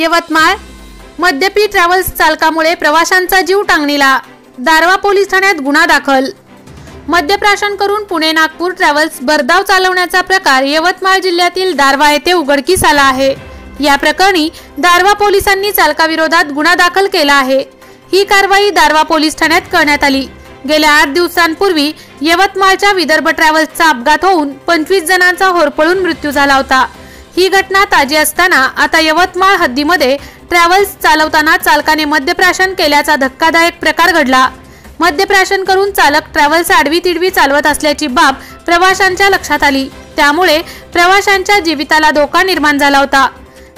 Yavatmal. मद्यपी travels चालकामुळे प्रवाशांचा जीव टांगणीला Darwha police ठाण्यात गुन्हा दाखल. मद्यप्राशन करून पुणे नागपूर ट्रॅव्हल्स बर्दाव चालवण्याचा प्रकार यवतमाळ जिल्ह्यातील दारवा येथे उघडकीस आला आहे. या प्रकरणी दारवा पोलिसांनी चालकाविरोधात गुन्हा दाखल केला आहे. ही कारवाई दारवा पोलीस ठाण्यात करण्यात आली. गेल्या आठ दिवसांपूर्वी यवतमाळच्या विदर्भ ट्रॅव्हल्सचा अपघात होऊन पंचवीस जणांचा होरपळून मृत्यू झाला होता. ही घटना ताजी असताना आता यवतमाळ हद्दीमध्ये ट्रॅव्हल्स चालवताना चालकाने मद्यप्राशन केल्याचा धक्कादायक प्रकार घडला. मद्यप्राशन करून चालक ट्रॅव्हल्स आडवी तिडवी चालवत असल्याची बाब प्रवाशांच्या लक्षात आली. त्यामुळे प्रवाशांच्या जीविताला धोका निर्माण झाला होता.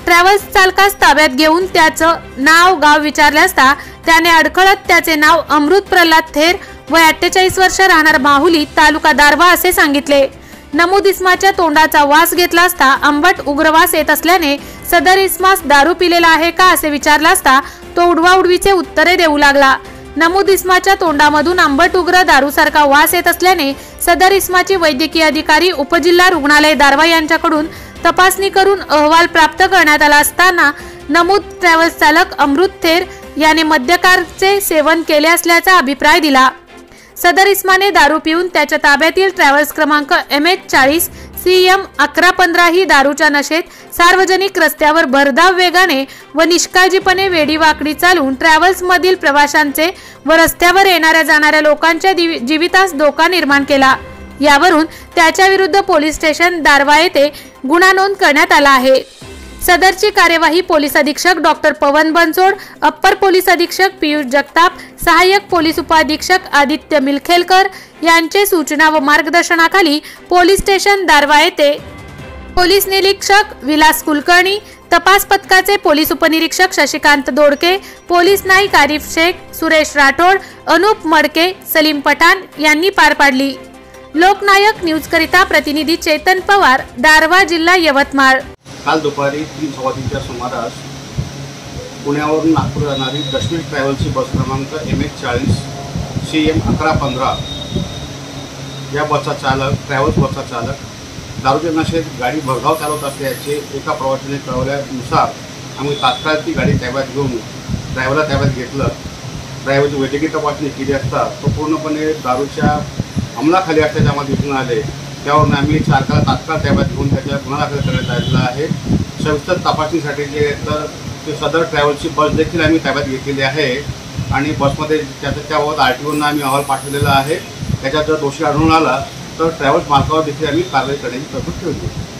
ट्रॅव्हल्स चालकास ताब्यात घेऊन त्याचं नाव गाव विचारले असता त्याने अडखळत त्याचे नाव अमृत प्रल्हाद थेर व अठ्ठेचाळीस वर्ष राहणार माहुली तालुका दारवा असे सांगितले. नमूद इस्माच्या तोंडाचा वास घेतला असता आंबट उग्रवास येत असल्याने सदर इस्मास दारू पिलेला आहे का असे विचारला असता तो उडवा उडवीचे उत्तरे देऊ लागला. नमूद इस्माच्या तोंडामधून आंबट उग्र दारूसारखा वास येत असल्याने सदर इस्माची वैद्यकीय अधिकारी उपजिल्हा रुग्णालय दारवा यांच्याकडून तपासणी करून अहवाल प्राप्त करण्यात आला असताना नमूद ट्रॅव्हल्स चालक अमृत थेर याने मद्यकारचे सेवन केले असल्याचा अभिप्राय दिला. सदर इस्माने दारू पिऊन त्याच्या ताब्यातील ट्रॅव्हल्स क्रमांक एम एच चाळीस सी एम अकरा पंधरा ही दारूच्या नशेत सार्वजनिक रस्त्यावर भरधाव वेगाने व निष्काळजीपणे वेडीवाकडी चालून ट्रॅव्हल्स मधील प्रवाशांचे व रस्त्यावर येणाऱ्या जाणाऱ्या लोकांच्या दिवी- जीवितास धोका निर्माण केला. यावरून त्याच्या विरुद्ध पोलीस स्टेशन दारवा येथे गुन्हा नोंद करण्यात आला आहे. सदरची कार्यवाही पोलीस अधीक्षक doctor Pawan Bansod upper police अधीक्षक पियुष जगताप सहाय्यक पोलीस उपाधीक्षक आदित्य मिलखेलकर यांचे सूचना व मार्गदर्शनाखाली पोलीस स्टेशन दारवा येथे पोलीस निरीक्षक विलास कुलकर्णी तपास पथकाचे पोलीस उपनिरीक्षक शशिकांत दोडके पोलीस नाईक आरिफ शेख सुरेश राठोड अनुप मडके सलीम पठाण यांनी पार पाडली. लोकनायक न्यूजकरिता प्रतिनिधी चेतन पवार दारवा जिल्हा यवतमाळ. काल दुपारी तीन सव्वा तीनच्या सुमारास पुण्यावरून नागपूर जाणारी दशमी ट्रॅव्हल्सची बस क्रमांक एम एच चाळीस सी एम अकरा पंधरा या बसचा चालक ट्रॅव्हल्स बसचा चालक दारूच्या नशेत गाडी भरधाव चालवत असल्याचे एका प्रवाशाने कळवल्यानुसार आम्ही तात्काळ ती गाडी ताब्यात घेऊन ड्रायव्हरला ताब्यात घेतलं. ड्रायव्हरची वैद्यकीय तपासणी केली असता तो पूर्णपणे दारूच्या अंमलाखाली असल्याचे आम्हाला दिसून आले. त्यावरून आम्ही चालकाला तात्काळ ताब्यात घेऊन त्याच्यावर गुन्हा दाखल करण्यात आलेला आहे. सविस्तर तपासणीसाठी जे तर ते सदर ट्रॅव्हलची बस देखील आम्ही ताब्यात घेतलेली आहे. आणि बसमध्ये त्याच्या त्याबाबत आर टी ओनं आम्ही अहवाल पाठवलेला आहे. त्याच्यात जर दोषी आढळून आला तर ट्रॅव्हल्स मालकावर देखील आम्ही कारवाई करण्याची तरतूद ठेवली आहे.